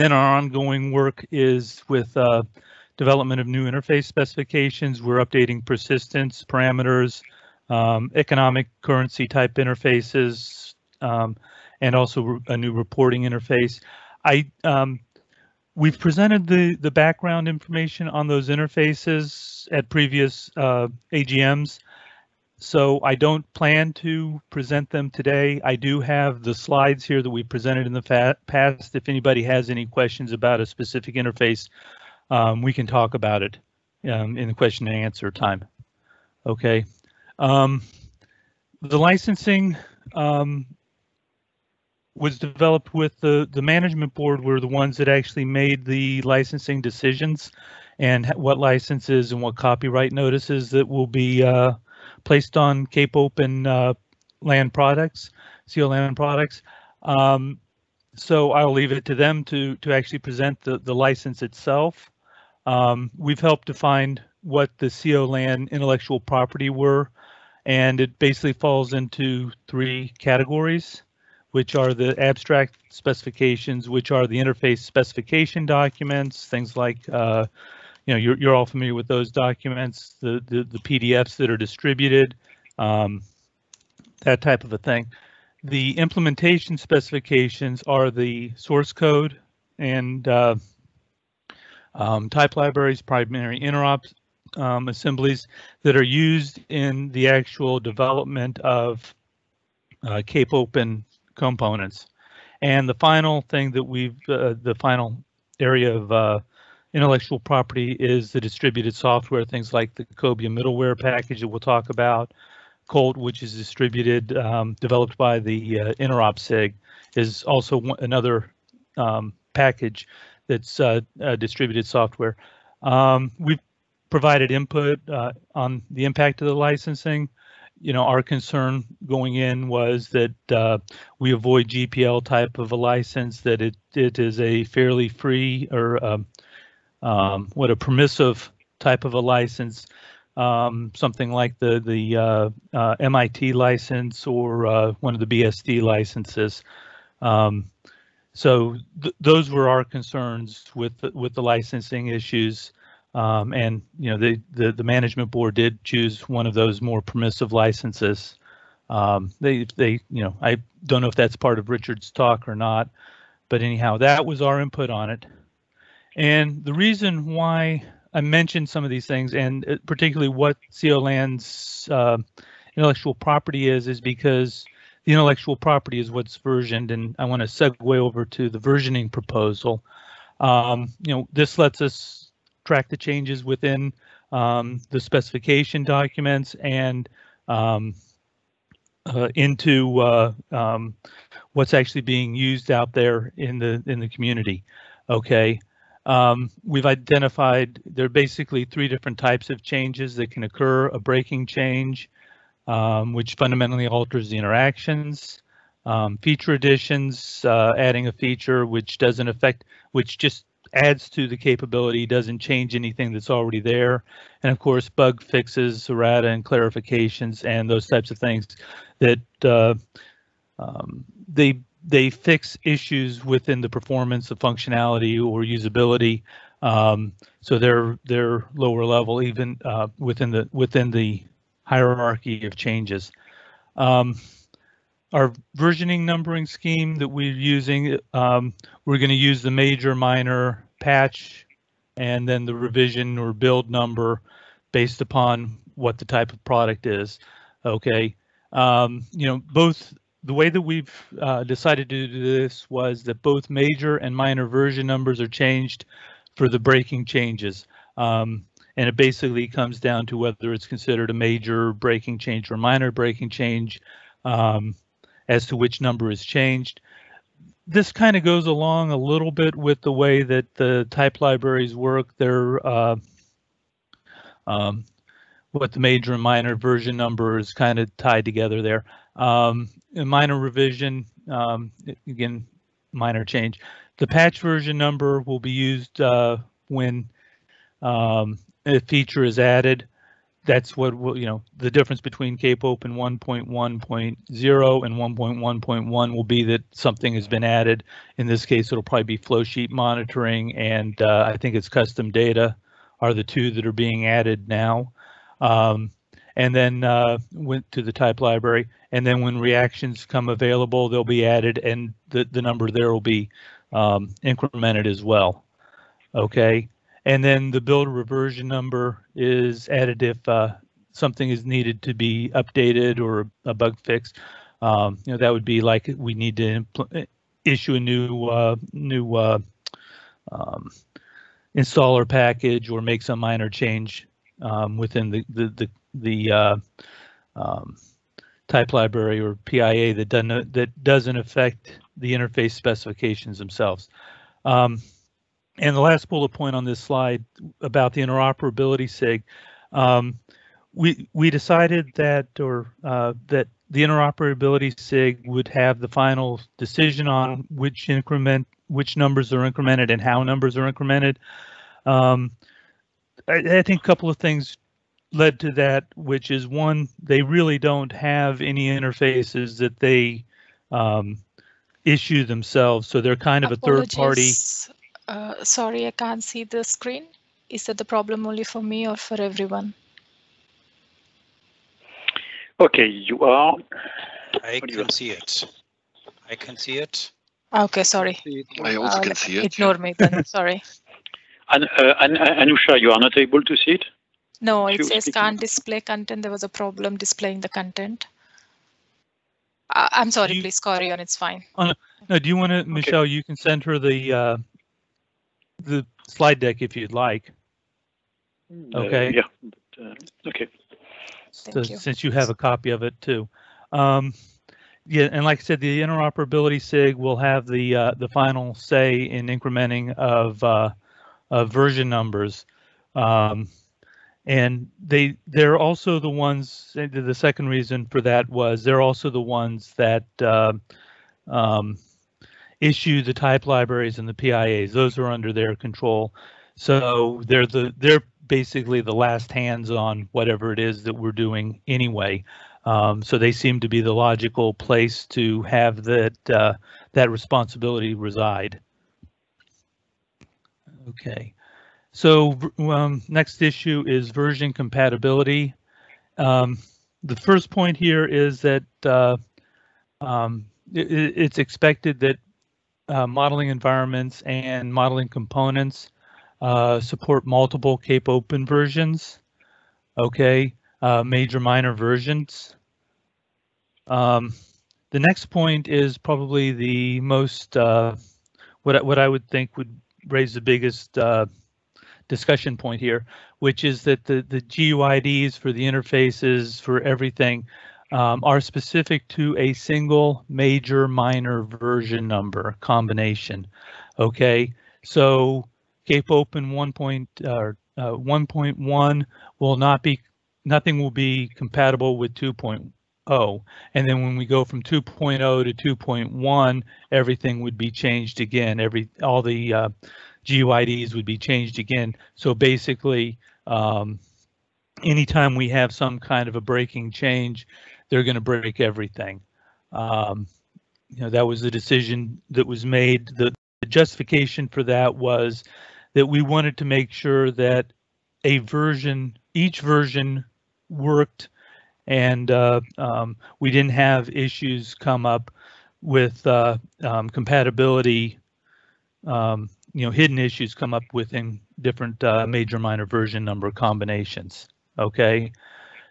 then our ongoing work is with uh, development of new interface specifications. We're updating persistence parameters, um, economic currency type interfaces, um, and also a new reporting interface. I um, we've presented the the background information on those interfaces at previous uh, AGMs. So I don't plan to present them today. I do have the slides here that we presented in the past. If anybody has any questions about a specific interface, um, we can talk about it um, in the question and answer time. Okay. Um, the licensing um, was developed with the, the management board were the ones that actually made the licensing decisions and what licenses and what copyright notices that will be uh, placed on Cape Open uh, land products, CO-LaN products. Um, so I'll leave it to them to to actually present the, the license itself. Um, we've helped define what the CO-LaN intellectual property were, and it basically falls into three categories, which are the abstract specifications, which are the interface specification documents, things like uh, you know, you're, you're all familiar with those documents, the, the, the PDFs that are distributed, um, that type of a thing. The implementation specifications are the source code and uh, um, type libraries, primary interop um, assemblies that are used in the actual development of uh, Cape Open components. And the final thing that we've, uh, the final area of uh, intellectual property is the distributed software, things like the Cobia middleware package that we'll talk about. Colt, which is distributed, um, developed by the uh, Interop SIG, is also one, another um, package that's uh, uh, distributed software. Um, we've provided input uh, on the impact of the licensing. You know, our concern going in was that uh, we avoid GPL type of a license, that it, it is a fairly free or um, what a permissive type of a license, um, something like the the uh, uh, MIT license or uh, one of the BSD licenses. Um, so th those were our concerns with the, with the licensing issues. Um, and you know the, the the management board did choose one of those more permissive licenses. Um, they they you know I don't know if that's part of Richard's talk or not, but anyhow that was our input on it. And the reason why I mentioned some of these things, and uh, particularly what CO-LaN's uh, intellectual property is, is because the intellectual property is what's versioned, and I want to segue over to the versioning proposal. Um, you know, this lets us track the changes within um, the specification documents and um, uh, into uh, um, what's actually being used out there in the in the community. Okay, um, we've identified there are basically three different types of changes that can occur. A breaking change, um, which fundamentally alters the interactions. Um, feature additions, uh, adding a feature which doesn't affect, which just adds to the capability, doesn't change anything that's already there. And of course, bug fixes, errata and clarifications and those types of things that uh, um, they they fix issues within the performance, the functionality, or usability. Um, so they're they're lower level, even uh, within the within the hierarchy of changes. Um, our versioning numbering scheme that we're using, um, we're going to use the major, minor, patch, and then the revision or build number based upon what the type of product is. Okay, um, you know, both the way that we've uh, decided to do this was that both major and minor version numbers are changed for the breaking changes. Um, and it basically comes down to whether it's considered a major breaking change or minor breaking change um, as to which number is changed. This kind of goes along a little bit with the way that the type libraries work. They're uh, um, what the major and minor version number is kind of tied together there. Um, a minor revision, um, again, minor change. The patch version number will be used uh, when um, a feature is added. that's what will, you know, the difference between Cape Open 1.1.0 and 1.1.1 will be that something has been added. In this case, it'll probably be flow sheet monitoring and uh, I think it's custom data are the two that are being added now. Um, and then uh, went to the type library. And then when reactions come available, they'll be added and the, the number there will be um, incremented as well. Okay. And then the build reversion number is added if uh, something is needed to be updated or a bug fix. Um, you know, that would be like we need to issue a new uh, new uh, um, installer package or make some minor change um, within the the the, the uh, um, type library or PIA that doesn't that doesn't affect the interface specifications themselves. Um, and the last bullet point on this slide about the interoperability SIG, um, we we decided that or uh, that the interoperability SIG would have the final decision on which increment, which numbers are incremented and how numbers are incremented. Um, I, I think a couple of things led to that, which is one, they really don't have any interfaces that they um, issue themselves, so they're kind of a third party. Uh, sorry, I can't see the screen. Is that the problem only for me or for everyone? Okay, you are. I can see it. I can see it. Okay, sorry. I also Uh, can see it. Ignore me then, sorry. An, uh, An, Anusha, you are not able to see it? No, it says can't display content. There was a problem displaying the content. Uh, I'm sorry, You- please carry on. It's fine. No, do you want to, Michelle? You can send her the uh, the slide deck if you'd like. Okay. Uh, yeah. But, uh, okay. Thank so- you. Since you have a copy of it too. Um, yeah, and like I said, the interoperability SIG will have the uh, the final say in incrementing of uh, of version numbers. Um, and they they're also the ones. The second reason for that was they're also the ones that uh, um, issue the type libraries and the PIAs. Those are under their control. So they're the they're basically the last hands on whatever it is that we're doing anyway. Um, so they seem to be the logical place to have that uh, that responsibility reside. Okay, so um, next issue is version compatibility. Um, the first point here is that uh, um, it, it's expected that uh, modeling environments and modeling components uh, support multiple Cape Open versions. Okay, uh, major minor versions. Um, the next point is probably the most uh, what I- what I would think would raise the biggest uh, discussion point here, which is that the the GUIDs for the interfaces for everything um, are specific to a single major minor version number combination. Okay, so Cape Open 1. Point, uh, 1.1 will not be, nothing will be compatible with 2.0. And then when we go from 2.0 to 2.1, everything would be changed again. Every all the uh, GUIDs would be changed again. So basically, um, anytime we have some kind of a breaking change, they're going to break everything. Um, you know, that was the decision that was made. The, the justification for that was that we wanted to make sure that a version, each version worked and uh, um, we didn't have issues come up with uh, um, compatibility, um, you know, hidden issues come up within different uh, major minor version number combinations. Okay,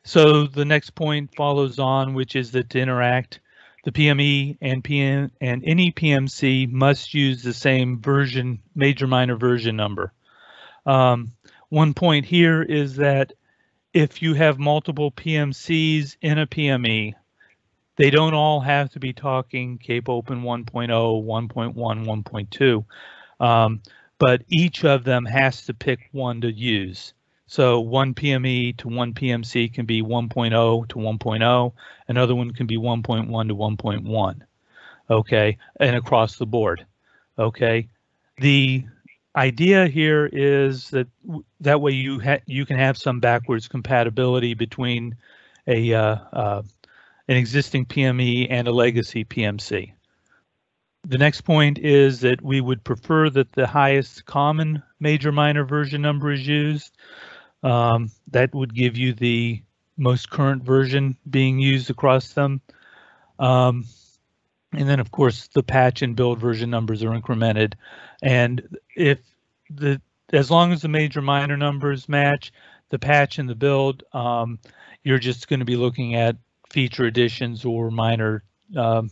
so the next point follows on, which is that to interact, the PME and PM and any PMC must use the same version, major minor version number. Um, one point here is that if you have multiple PMCs in a PME, they don't all have to be talking Cape Open 1.0, 1.1, 1.2, um, but each of them has to pick one to use. So one PME to one PMC can be 1.0 to 1.0. Another one can be 1.1 to 1.1. Okay, and across the board. Okay, the idea here is that that way you you can have some backwards compatibility between a uh, uh, an existing PME and a legacy PMC. The next point is that we would prefer that the highest common major minor version number is used. Um, that would give you the most current version being used across them. Um, and then, of course, the patch and build version numbers are incremented. And if the as long as the major minor numbers match the patch and the build, um, you're just going to be looking at feature additions or minor um,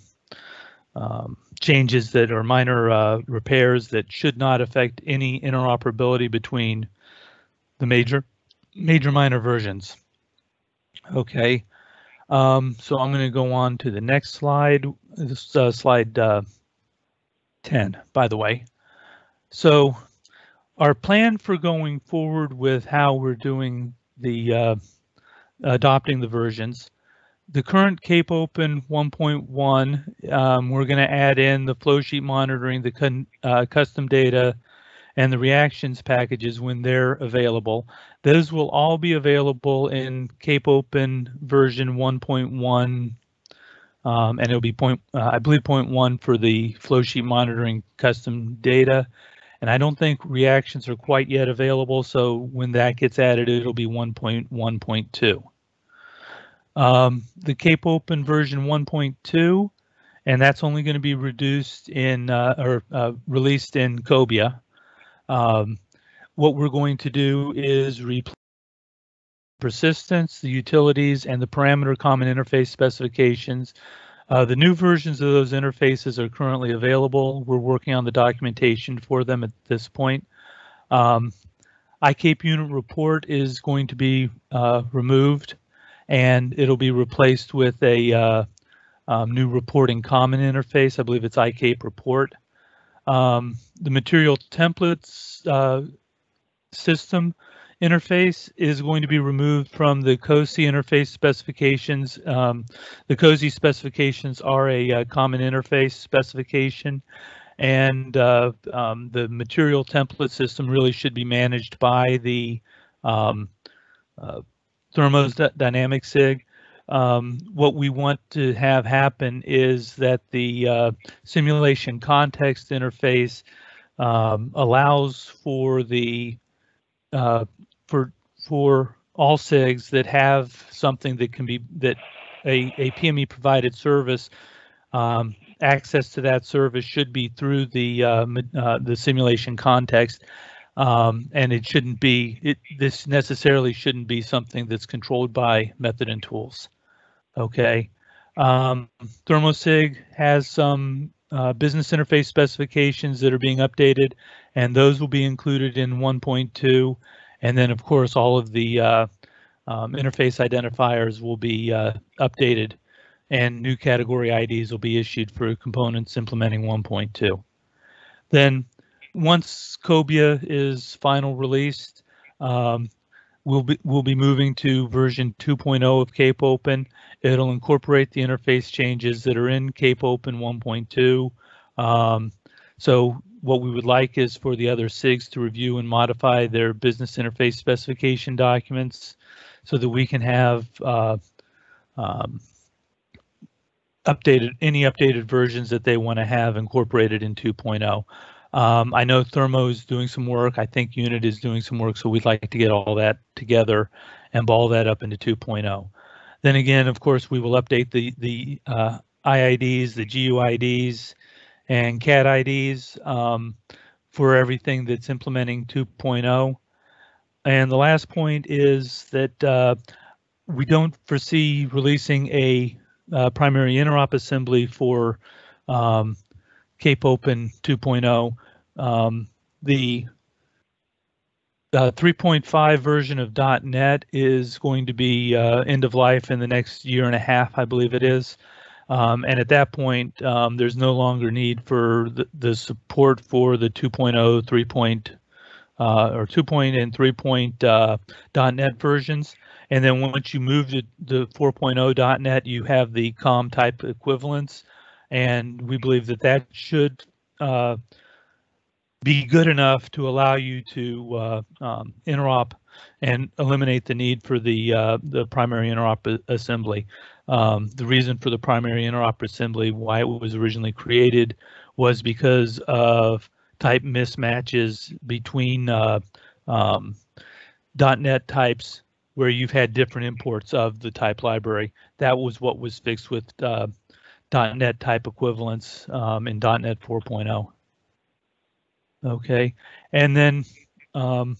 um, changes that are minor uh, repairs that should not affect any interoperability between the major major minor versions. Okay, um, so I'm going to go on to the next slide. This uh, slide uh, 10, by the way. So our plan for going forward with how we're doing the uh, adopting the versions. The current Cape Open 1.1, um, we're going to add in the flow sheet monitoring, the uh, custom data, and the reactions packages when they're available. Those will all be available in Cape Open version 1.1, um, and it'll be point, uh, I believe, point one for the flow sheet monitoring custom data. And I don't think reactions are quite yet available, so when that gets added, it'll be 1.1.2. Um, the Cape Open version 1.2, and that's only going to be reduced in uh, or uh, released in Cobia. Um, what we're going to do is replace persistence, the utilities, and the parameter common interface specifications. Uh, the new versions of those interfaces are currently available. We're working on the documentation for them at this point. Um, iCape unit report is going to be uh, removed and it'll be replaced with a uh, um, new reporting common interface. I believe it's iCape report. Um, the material templates uh, system interface is going to be removed from the COSE interface specifications. Um, the COSE specifications are a, a, common interface specification and uh, um, the material template system really should be managed by the um, uh, thermodynamic SIG. Um, what we want to have happen is that the uh, simulation context interface um, allows for the uh, for for all SIGs that have something that can be that a, a PME provided service um, access to that service should be through the uh, uh, the simulation context um, and it shouldn't be it this necessarily shouldn't be something that's controlled by method and tools. Okay? Um, thermosig has some uh, business interface specifications that are being updated and those will be included in 1.2 and then of course all of the uh, um, interface identifiers will be uh, updated and new category IDs will be issued for components implementing 1.2. Then once Cobia is final released, um, we'll be we'll be moving to version 2.0 of Cape Open. It'll incorporate the interface changes that are in Cape Open 1.2. Um, so what we would like is for the other SIGs to review and modify their business interface specification documents so that we can have uh, um, updated any updated versions that they want to have incorporated in 2.0. Um, I know Thermo is doing some work. I think Unit is doing some work, so we'd like to get all that together and ball that up into 2.0. Then again, of course, we will update the the uh, IIDs, the GUIDs, and CATIDs um, for everything that's implementing 2.0. And the last point is that uh, we don't foresee releasing a uh, primary interop assembly for um, Cape Open 2.0. Um, the uh, 3.5 version of .NET is going to be uh, end of life in the next year and a half, I believe it is. Um, and at that point, um, there's no longer need for the, the support for the 2.0, 3. Point, uh, or 2. Point and 3. Point, uh, .NET versions. And then once you move to the 4.0 .NET, you have the COM type equivalents, and we believe that that should uh, be good enough to allow you to uh, um, interop and eliminate the need for the uh, the primary interop assembly. Um, the reason for the primary interop assembly, why it was originally created, was because of type mismatches between uh, um, .NET types where you've had different imports of the type library. That was what was fixed with uh, .NET type equivalents um, in .NET 4.0. Okay, and then um,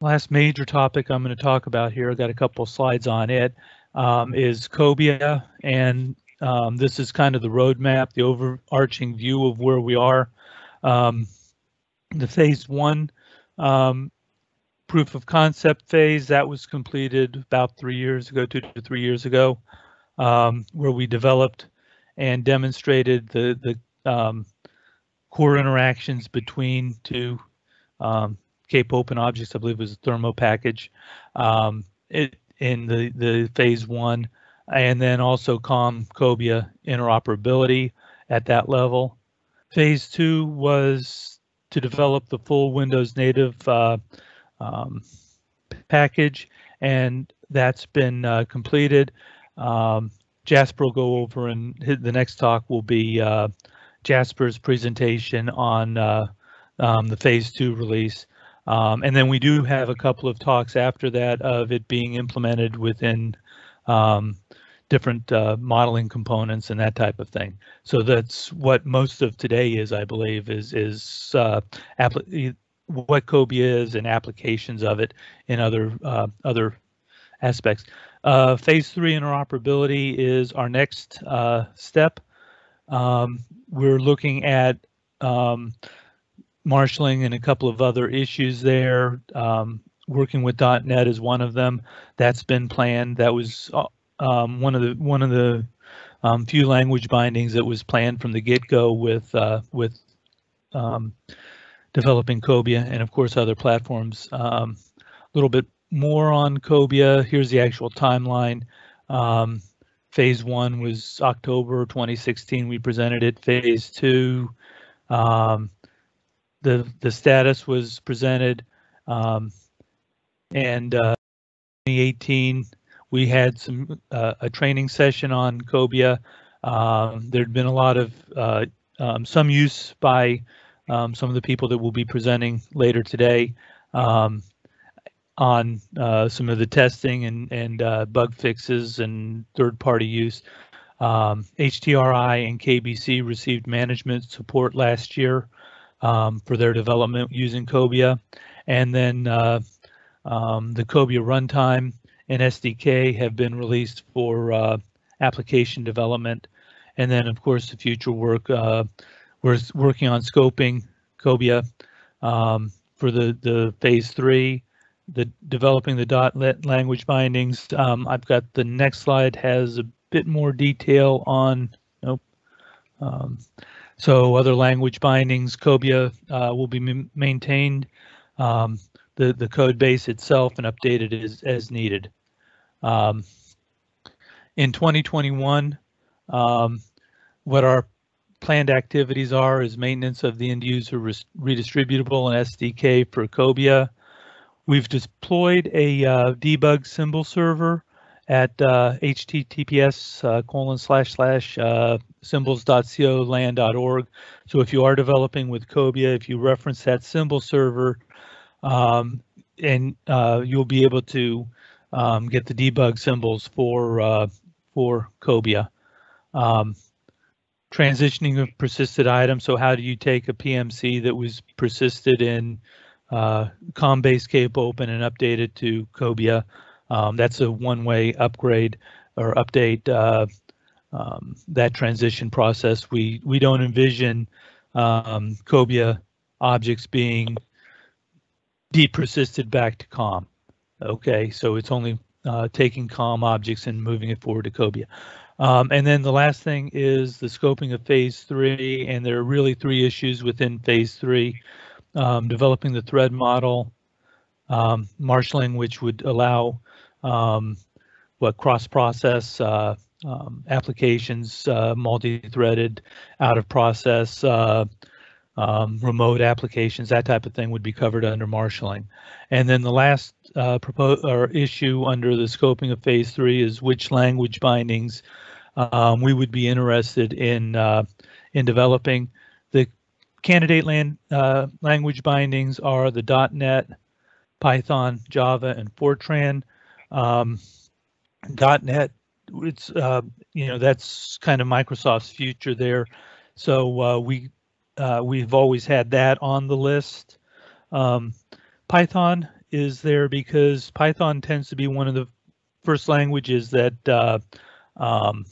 last major topic I'm going to talk about here, I've got a couple of slides on it, um, is Cobia, and um, this is kind of the roadmap, the overarching view of where we are. Um, the phase one um, proof of concept phase that was completed about three years ago, two to three years ago, um, where we developed and demonstrated the the um, core interactions between two um, Cape Open objects. I believe was a thermo package um, it, in the the phase one, and then also COM Cobia interoperability at that level. Phase two was to develop the full Windows native uh, um, package, and that's been uh, completed. Um, Jasper will go over, and the next talk will be uh, Jasper's presentation on uh, um, the phase two release. Um, and then we do have a couple of talks after that of it being implemented within um, different uh, modeling components and that type of thing. So that's what most of today is, I believe, is is uh, what Cobia is and applications of it in other uh, other aspects. Uh, phase three interoperability is our next uh, step. Um, we're looking at um, marshaling and a couple of other issues there. Um, working with .NET is one of them. That's been planned. That was uh, um, one of the one of the um, few language bindings that was planned from the get-go with uh, with um, developing Cobia and of course other platforms. A little bit more on Cobia. Here's the actual timeline. Um, phase one was October 2016. We presented it. Phase two, um, the the status was presented, um, and uh, 2018 we had some uh, a training session on Cobia. Um, there'd been a lot of uh, um, some use by um, some of the people that will be presenting later today on uh, some of the testing and, and uh, bug fixes and third-party use. Um, HTRI and KBC received management support last year um, for their development using Cobia. And then uh, um, the Cobia runtime and SDK have been released for uh, application development. And then, of course, the future work uh, we're working on scoping Cobia um, for the, the phase three, the developing the .NET language bindings. Um, I've got the next slide has a bit more detail on, nope. Um, so other language bindings, Cobia uh, will be maintained, um, the, the code base itself and updated as, as needed. Um, in 2021, um, what our planned activities are is maintenance of the end user redistributable and SDK for Cobia. We've deployed a uh, debug symbol server at uh, https uh, colon slash slash uh, symbols.co. So if you are developing with Cobia, if you reference that symbol server, um, and uh, you'll be able to um, get the debug symbols for uh, for Cobia. Um, transitioning of persisted items. So how do you take a PMC that was persisted in uh, COM-based Cape Open and update it to Cobia? Um, that's a one-way upgrade or update uh, um, that transition process. We we don't envision um, Cobia objects being depersisted back to COM. Okay, so it's only uh, taking COM objects and moving it forward to Cobia. Um, and then the last thing is the scoping of phase three, and there are really three issues within phase three. Um, developing the thread model, um, marshaling, which would allow um, what cross-process uh, um, applications, uh, multi-threaded, out of process, uh, um, remote applications, that type of thing would be covered under marshaling. And then the last uh, or issue under the scoping of phase three is which language bindings um, we would be interested in uh, in developing. Candidate land uh, language bindings are the .NET, Python, Java, and Fortran. Um, .NET, it's uh, you know that's kind of Microsoft's future there. So uh, we uh, we've always had that on the list. Um, Python is there because Python tends to be one of the first languages that uh, um,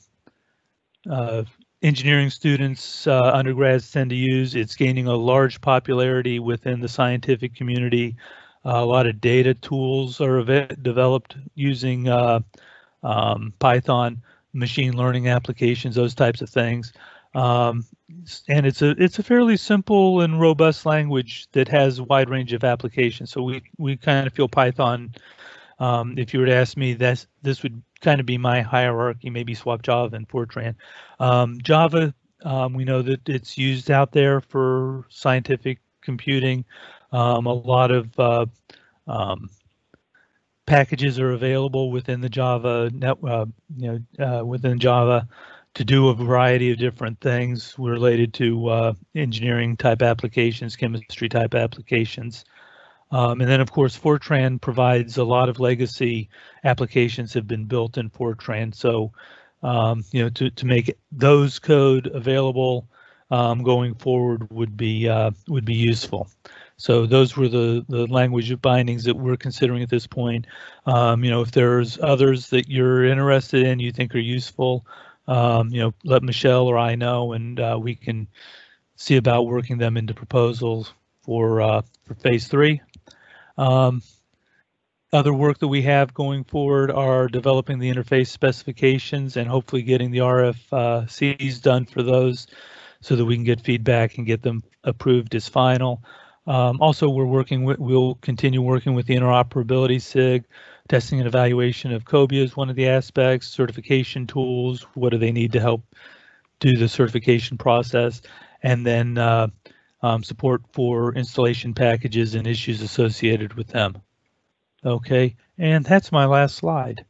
uh, engineering students, uh, undergrads tend to use. It's gaining a large popularity within the scientific community. a lot of data tools are developed using uh, um, Python, machine learning applications, those types of things. Um, and it's a it's a fairly simple and robust language that has a wide range of applications. So we we kind of feel Python. Um, if you were to ask me, this this would kind of be my hierarchy. Maybe swap Java and Fortran. Um, Java, um, we know that it's used out there for scientific computing. Um, a lot of uh, um, packages are available within the Java net, uh, you know, uh, within Java to do a variety of different things related to uh, engineering type applications, chemistry type applications. Um, and then of course, Fortran provides a lot of legacy applications have been built in Fortran. So, um, you know, to, to make those code available um, going forward would be uh, would be useful. So those were the, the language bindings that we're considering at this point. Um, you know, if there's others that you're interested in, you think are useful, um, you know, let Michelle or I know, and uh, we can see about working them into proposals for uh, for phase three. Um, other work that we have going forward are developing the interface specifications and hopefully getting the RFCs done for those so that we can get feedback and get them approved as final. Um, also, we're working with, we'll continue working with the interoperability SIG, testing and evaluation of COBIA is one of the aspects, certification tools, what do they need to help do the certification process, and then uh, um, support for installation packages and issues associated with them. Okay, and that's my last slide.